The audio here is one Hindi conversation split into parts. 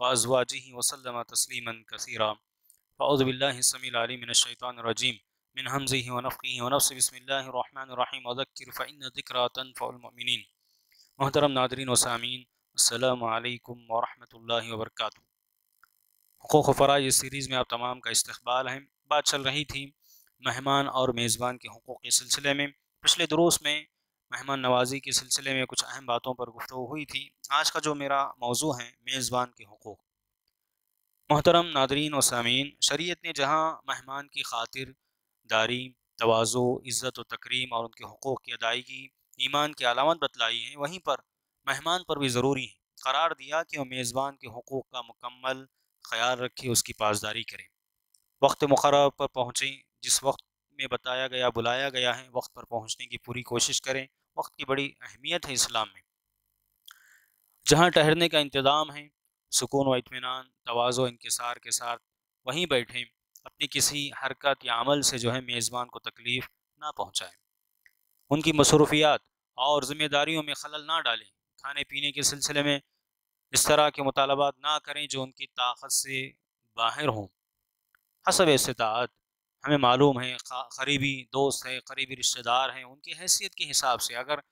व अज़वाजिहि व सल्लम तस्लीमन कसीरा अऊज़ु बिल्लाहि समील अलीम मिनश शैतानिर रजीम मिन हमज़िहि व नफ़्ख़िहि व नफ़्सि बिस्मिल्लाहिर रहमानिर रहीम वज़क्किर फ़इन्न ज़िक्रा तनफ़उल मुमिनीन मोहतरम नादरीन व सामीन अस्सलामु अलैकुम व रहमतुल्लाहि व बरकातुहू हुकूक़ फ़राइज़ इस सीरीज़ में आप तमाम का इस्तक़बाल है बात चल रही थी मेहमान और मेज़बान के हकूक़ के सिलसिले में पिछले दुरूस में मेहमान नवाजी के सिलसिले में कुछ अहम बातों पर गुफ्तु हुई थी। आज का जो मेरा मौजू है, मेज़बान के हकूक़। मोहतरम नादरीन और सामीन, शरीयत ने जहाँ मेहमान की खातिर दारी, तवाज़ो, इज़्ज़त व तकरीम और उनके हकूक़ की अदायगी, ईमान की अलामत बतलाई है, वहीं पर मेहमान पर भी ज़रूरी है करार दिया कि वह मेज़बान के हकूक़ का मुकम्मल ख्याल रखे, उसकी पासदारी करें। वक्त मुकर पर पहुँचें, जिस वक्त में बताया गया, बुलाया गया है, वक्त पर पहुँचने की पूरी कोशिश करें वक्त की बड़ी अहमियत है इस्लाम में। जहाँ ठहरने का इंतज़ाम है, सुकून व इतमान तोज़ो इनकसार के साथ वहीं बैठें, अपनी किसी हरकत या अमल से जो है मेज़बान को तकलीफ़ ना पहुँचाएँ। उनकी मसरूफियात और ज़िम्मेदारियों में खलल ना डालें। खाने पीने के सिलसिले में इस तरह के मुतालबात ना करें जो उनकी ताकत से बाहर हों। हसब इस्तात हमें मालूम है करीबी दोस्त है, करीबी रिश्तेदार हैं, उनकी हैसियत के हिसाब से अगर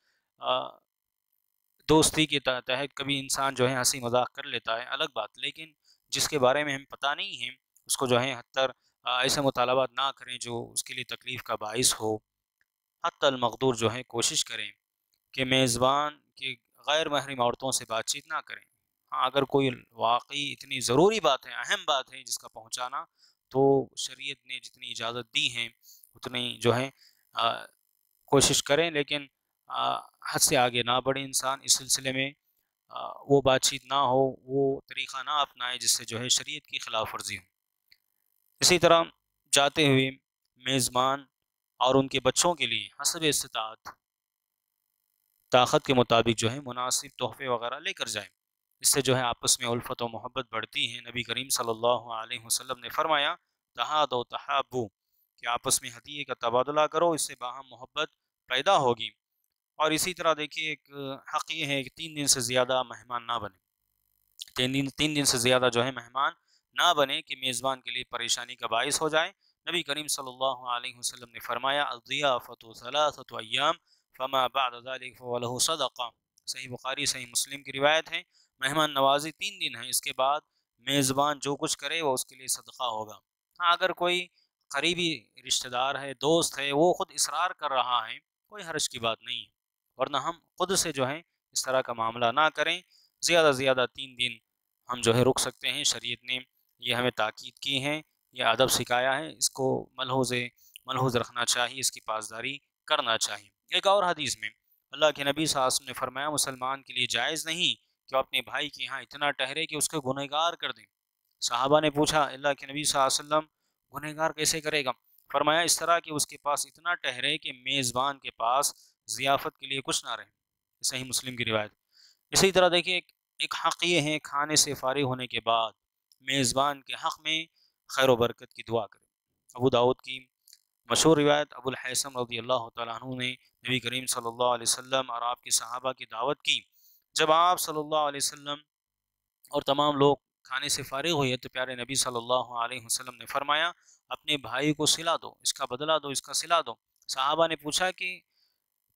दोस्ती के तहत कभी इंसान जो है हँसी मज़ाक कर लेता है, अलग बात। लेकिन जिसके बारे में हमें पता नहीं है, उसको जो है हत्तर ऐसे मुतालबात ना करें जो उसके लिए तकलीफ़ का बायस हो। मकदूर जो है कोशिश करें कि मेज़बान के गैर महरम औरतों से बातचीत ना करें। हाँ अगर कोई वाकई इतनी ज़रूरी बात है, अहम बात है जिसका पहुँचाना तो शरीयत ने जितनी इजाज़त दी है उतनी जो है कोशिश करें लेकिन हद से आगे ना बढ़े इंसान इस सिलसिले में। आ, वो बातचीत ना हो वो तरीक़ा ना अपनाए जिससे जो है शरीयत की खिलाफ वर्जी हो। इसी तरह जाते हुए मेज़बान और उनके बच्चों के लिए हसब इस्तात ताकत के मुताबिक जो है मुनासिब तोहफे वगैरह लेकर जाएँ। इससे जो है आपस में उल्फत व मोहब्बत बढ़ती है। नबी करीम सल्लल्लाहु अलैहि वसल्लम ने फरमाया तहाद तहाबू कि आपस में हदीये का तबादला करो, इससे बाहम मोहब्बत पैदा होगी। और इसी तरह देखिए, एक हक़ ये है कि तीन दिन से ज़्यादा मेहमान ना बने। तीन दिन तीन दिन से ज़्यादा जो है मेहमान ना बने कि मेज़बान के लिए परेशानी का बायस हो जाए। नबी करीम सल्लल्लाहु अलैहि वसल्लम ने फरमाया अयाम फ़मा बाद सदक़ा सही बुखारी, सही मुस्लिम की रिवायत है। मेहमान नवाजी तीन दिन है, इसके बाद मेज़बान जो कुछ करे वो उसके लिए सदका होगा। हाँ अगर कोई करीबी रिश्तेदार है, दोस्त है, वो ख़ुद इसरार कर रहा है, कोई हर्ज की बात नहीं है। वरना हम खुद से जो है, इस तरह का मामला ना करें। ज़्यादा से ज़्यादा तीन दिन हम जो है रुक सकते हैं। शरीयत ने ये हमें ताकीद की है यह अदब सिखाया है, इसको मलहूज़ मलहूज़ रखना चाहिए, इसकी पासदारी करना चाहिए। एक और हदीस में अल्लाह के नबी साहब ने फरमाया, मुसलमान के लिए जायज़ नहीं कि अपने भाई के यहाँ इतना ठहरे कि उसको गुनहगार कर दें। साहबा ने पूछा अल्लाह के नबी वसल्लम गुनहगार कैसे करेगा? फरमाया इस तरह कि उसके पास इतना ठहरे कि मेज़बान के पास ज़ियाफ़त के लिए कुछ ना रहे। सही मुस्लिम की रिवायत। इसी तरह देखिए एक, एक हक़ ये है खाने से फारिग होने के बाद मेज़बान के हक़ में खैर बरकत की दुआ करें। अबू दाऊद की मशहूर रिवायत अबुल हैसम रदी अल्लाह तु ने नबी करीम सल्लल्लाहु अलैहि वसल्लम और आपके सहाबा की दावत की। जब आप सल्लल्लाहु अलैहि वसल्लम और तमाम लोग खाने से फारिग हुए तो प्यारे नबी सल्लल्लाहु अलैहि वसल्लम ने फरमाया, अपने भाई को सिला दो, इसका बदला दो, इसका सिला दो। साहबा ने पूछा कि,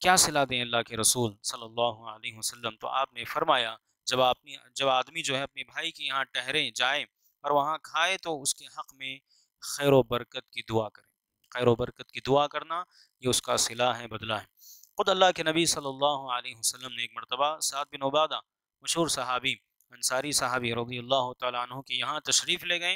क्या सिला दें अल्लाह के रसूल सल्लल्लाहु अलैहि वसल्लम? तो आपने फरमाया, जब आपने जब आदमी जो है अपने भाई के यहाँ ठहरे, जाए और वहाँ खाए तो उसके हक़ में खैर बरकत की दुआ करें। खैर बरकत की दुआ करना, ये उसका सिला है, बदला है। ख़ुद अल्लाह के नबी सल्लल्लाहु अलैहि वसल्लम ने एक मरतबा, साद बिन उबादा, मशहूर सहाबी, अंसारी सहाबी रदी अल्लाह तु के यहाँ तशरीफ़ ले गए।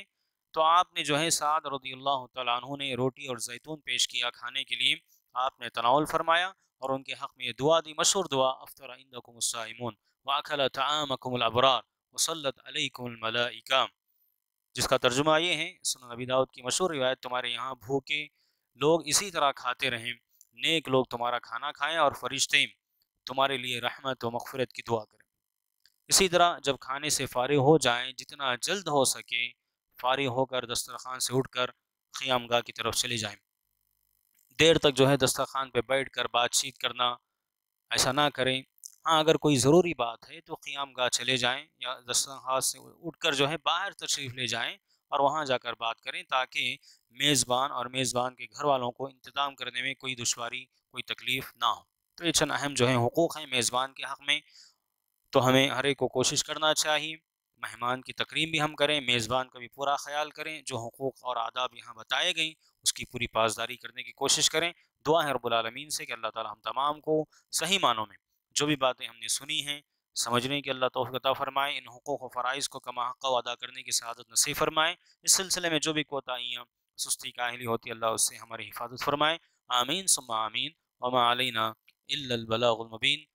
तो आपने जो है साद रदी अल्लाह तु ने रोटी और जैतून पेश किया खाने के लिए। आपने तनाउल फरमाया और उनके हक़ में दुआ दी, मशहूर दुआ, अफ्तर इंदकुमसाइमून वाखल तआमकुमुल अबरार वसलत अलैकुमलमलाइका जिसका तर्जुमा ये है सुन नबी दाऊद की मशहूर रिवायत, तुम्हारे यहाँ भूखे लोग इसी तरह खाते रहें। नेक लोग तुम्हारा खाना खाएँ और फरिश्ते तुम्हारे लिए रहमत व मगफरत की दुआ करें। इसी तरह जब खाने से फारिग हो जाएँ, जितना जल्द हो सके फारिग होकर दस्तरखान से उठकर ख़ियामगाह की तरफ़ चले जाएँ। देर तक जो है दस्तरखान पे बैठ कर बातचीत करना ऐसा ना करें। हाँ अगर कोई ज़रूरी बात है तो क़ियाम गाह चले जाएँ या दस्तरखान से उठकर जो है बाहर तशरीफ़ ले जाएँ और वहाँ जाकर बात करें ताकि मेज़बान और मेज़बान के घर वालों को इंतज़ाम करने में कोई दुशारी कोई तकलीफ़ ना हो। तो ये चंद अहम जो है हकूक़ हैं मेज़बान के हक़ में। तो हमें हर एक को कोशिश करना चाहिए। मेहमान की तकरीम भी हम करें, मेज़बान का भी पूरा ख्याल करें, जो हकूक़ और आदाब यहाँ बताए गई उसकी पूरी पासदारी करने की कोशिश करें। दुआ है रबालमीन से कि अल्लाह ताला हम तमाम को सही मानों में, जो भी बातें हमने सुनी हैं समझने की अल्लाह तोफ़ता फ़रमाए, इन हकूक़ फ़राइज को कमा हक़ अदा करने की शहादत नसीब फरमाए। इस सिलसिले में जो भी कोताहियाँ सुस्ती काहली होती अल्लाह उससे हमारी हिफाजत फरमाए। आमीन सुम आमीन। वमा अलैना अल्लाम वरहमल मुबीन।